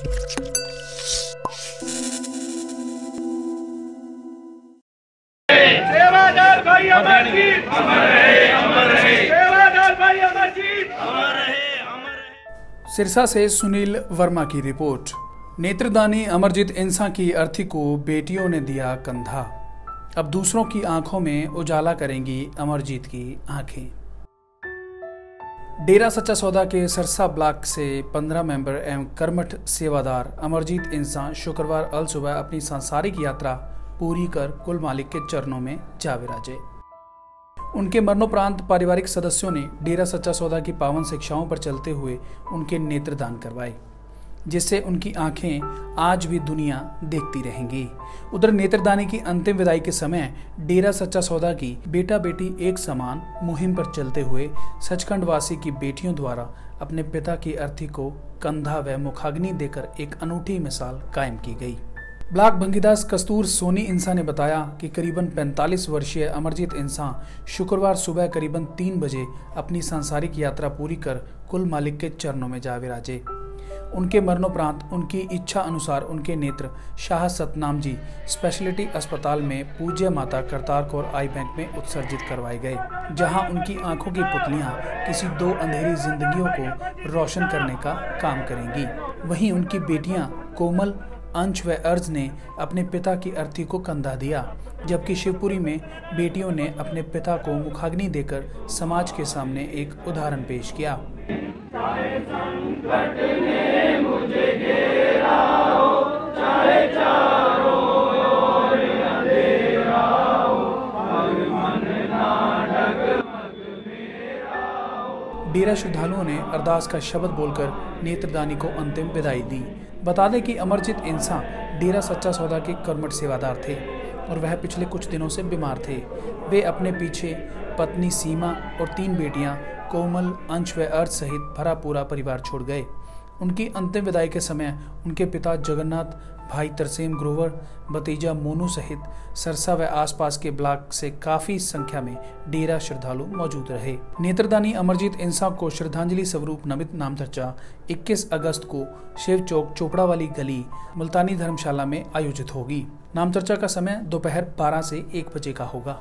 सिरसा से सुनील वर्मा की रिपोर्ट। नेत्रदानी अमरजीत इंसा की अर्थी को बेटियों ने दिया कंधा। अब दूसरों की आँखों में उजाला करेंगी अमरजीत की आँखें। डेरा सच्चा सौदा के सरसा ब्लॉक से 15 मेंबर एवं कर्मठ सेवादार अमरजीत इंसान शुक्रवार अल सुबह अपनी सांसारिक यात्रा पूरी कर कुल मालिक के चरणों में जा विराजे। उनके मरणोपरांत पारिवारिक सदस्यों ने डेरा सच्चा सौदा की पावन शिक्षाओं पर चलते हुए उनके नेत्रदान करवाए। जिससे उनकी आँखें आज भी दुनिया देखती रहेंगी। उधर नेत्रदानी की अंतिम विदाई के समय डेरा सच्चा सौदा की बेटा बेटी एक समान मुहिम पर चलते हुए सचखंड वासी की बेटियों द्वारा अपने पिता की अर्थी को कंधा व मुखाग्नि देकर एक अनूठी मिसाल कायम की गई। ब्लाक भंगीदास कस्तूर सोनी इंसा ने बताया कि करीबन 45 वर्षीय अमरजीत इंसान शुक्रवार सुबह करीबन तीन बजे अपनी सांसारिक यात्रा पूरी कर कुल मालिक के चरणों में जा विराजे। उनके मरणोपरांत उनकी इच्छा अनुसार उनके नेत्र शाह सतनाम जी स्पेशलिटी अस्पताल में पूज्य माता करतार कौर आई बैंक में उत्सर्जित करवाए गए, जहाँ उनकी आँखों की पुतलियाँ किसी दो अंधेरी जिंदगियों को रोशन करने का काम करेंगी। वहीं उनकी बेटियाँ कोमल, अंश व अर्ज़ ने अपने पिता की अर्थी को कंधा दिया, जबकि शिवपुरी में बेटियों ने अपने पिता को मुखाग्नि देकर समाज के सामने एक उदाहरण पेश किया। डेरा श्रद्धालुओं ने अरदास का शब्द बोलकर नेत्रदानी को अंतिम विदाई दी। बता दें कि अमरजीत इंसा डेरा सच्चा सौदा के कर्मठ सेवादार थे और वह पिछले कुछ दिनों से बीमार थे। वे अपने पीछे पत्नी सीमा और तीन बेटियाँ कोमल, अंश व अर्थ सहित भरा पूरा परिवार छोड़ गए। उनकी अंतिम विदाई के समय उनके पिता जगन्नाथ, भाई तरसेम ग्रोवर, भतीजा मोनू सहित सरसा व आसपास के ब्लॉक से काफ़ी संख्या में डेरा श्रद्धालु मौजूद रहे। नेत्रदानी अमरजीत इंसा को श्रद्धांजलि स्वरूप नमित नामचर्चा 21 अगस्त को शिव चौक चोपड़ा वाली गली मुल्तानी धर्मशाला में आयोजित होगी। नामचर्चा का समय दोपहर 12 से 1 बजे का होगा।